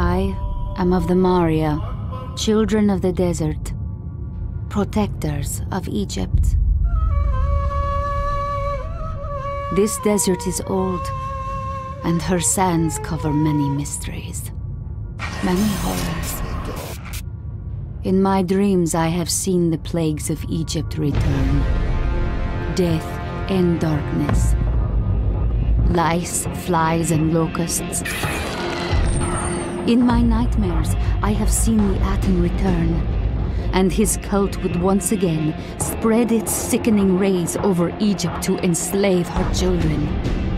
I am of the Marya, children of the desert, protectors of Egypt. This desert is old, and her sands cover many mysteries, many horrors. In my dreams, I have seen the plagues of Egypt return death and darkness, lice, flies, and locusts. In my nightmares, I have seen the Aten return, and his cult would once again spread its sickening rays over Egypt to enslave her children.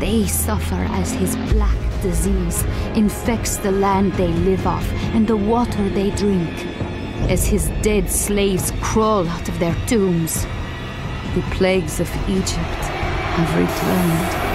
They suffer as his black disease infects the land they live off and the water they drink, as his dead slaves crawl out of their tombs. The plagues of Egypt have returned.